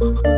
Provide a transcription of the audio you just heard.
Oh.